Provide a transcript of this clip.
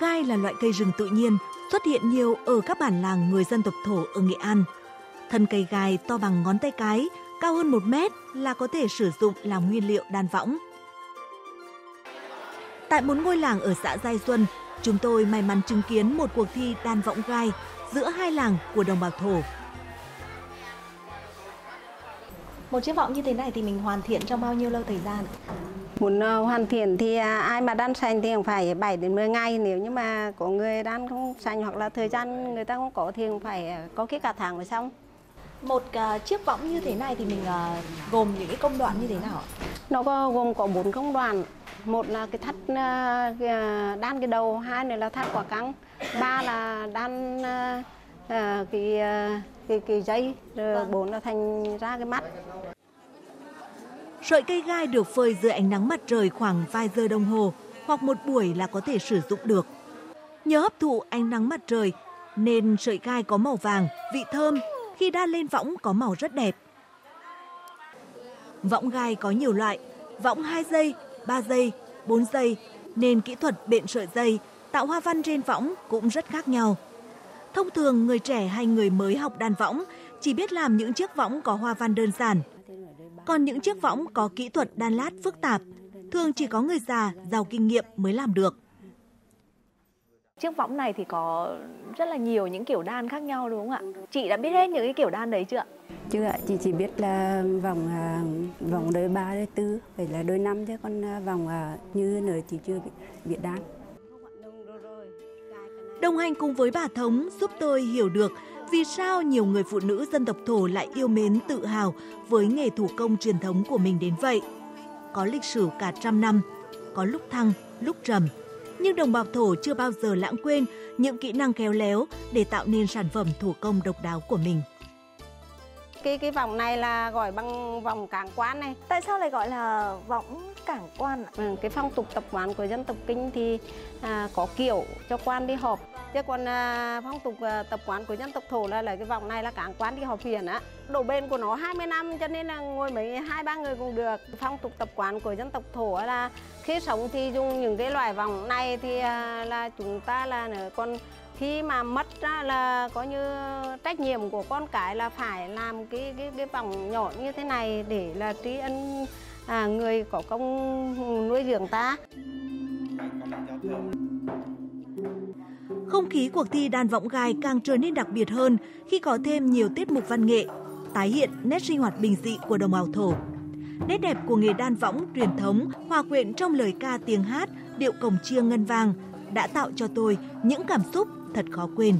Gai là loại cây rừng tự nhiên, xuất hiện nhiều ở các bản làng người dân tộc thổ ở Nghệ An. Thân cây gai to bằng ngón tay cái, cao hơn 1 mét là có thể sử dụng làm nguyên liệu đan võng. Tại một ngôi làng ở xã Giai Xuân, chúng tôi may mắn chứng kiến một cuộc thi đan võng gai giữa hai làng của đồng bào thổ. Một chiếc võng như thế này thì mình hoàn thiện trong bao nhiêu lâu thời gian? Muốn uh, hoàn thiện thì uh, ai mà đan xanh thì phải 7 đến 10 ngày nếu như mà có người đan không xanh hoặc là thời gian người ta không có thì phải có cái cả tháng mới xong. Một uh, chiếc võng như thế này thì mình uh, gồm những cái công đoạn như thế nào Nó có gồm có bốn công đoạn. Một là cái thắt uh, đan cái đầu, hai nữa là thắt quả căng, ba là đan uh, cái, cái cái dây, rồi vâng. bốn là thành ra cái mắt. Sợi cây gai được phơi dưới ánh nắng mặt trời khoảng vài giờ đồng hồ hoặc một buổi là có thể sử dụng được. Nhờ hấp thụ ánh nắng mặt trời nên sợi gai có màu vàng, vị thơm, khi đan lên võng có màu rất đẹp. Võng gai có nhiều loại, võng 2 giây, 3 giây, 4 giây nên kỹ thuật bện sợi dây, tạo hoa văn trên võng cũng rất khác nhau. Thông thường người trẻ hay người mới học đan võng chỉ biết làm những chiếc võng có hoa văn đơn giản. Còn những chiếc võng có kỹ thuật đan lát phức tạp, thường chỉ có người già, giàu kinh nghiệm mới làm được. Chiếc võng này thì có rất là nhiều những kiểu đan khác nhau đúng không ạ? Chị đã biết hết những cái kiểu đan đấy chưa ạ? Chưa ạ, chị chỉ biết là vòng à, vòng đôi 3, đôi 4, phải là đôi 5 chứ còn à, vòng à, như nữa chị chưa biết đan. Đồng hành cùng với bà Thống giúp tôi hiểu được vì sao nhiều người phụ nữ dân tộc thổ lại yêu mến tự hào với nghề thủ công truyền thống của mình đến vậy. Có lịch sử cả trăm năm, có lúc thăng, lúc trầm, nhưng đồng bào thổ chưa bao giờ lãng quên những kỹ năng khéo léo để tạo nên sản phẩm thủ công độc đáo của mình. Cái cái vòng này là gọi bằng vòng cảng quan này. Tại sao lại gọi là vòng cảng quan ạ? Ừ, cái phong tục tập quán của dân tộc Kinh thì à, có kiểu cho quan đi họp. Chứ còn à, phong tục à, tập quán của dân tộc thổ là là cái vòng này là cảng quan đi họp huyện á. Độ bền của nó 20 năm cho nên là ngồi mấy hai ba người cũng được. Phong tục tập quán của dân tộc thổ là khi sống thì dùng những cái loại vòng này thì à, là chúng ta là còn khi mà mất ra là có như trách nhiệm của con cái là phải làm cái cái cái vòng nhỏ như thế này để là tri ân à, người có công nuôi dưỡng ta. Không khí cuộc thi đàn võng gai càng trở nên đặc biệt hơn khi có thêm nhiều tiết mục văn nghệ, tái hiện nét sinh hoạt bình dị của đồng bào thổ. Nét đẹp của nghề đan võng truyền thống hòa quyện trong lời ca tiếng hát, điệu cổng chiêng ngân vàng đã tạo cho tôi những cảm xúc thật khó quên.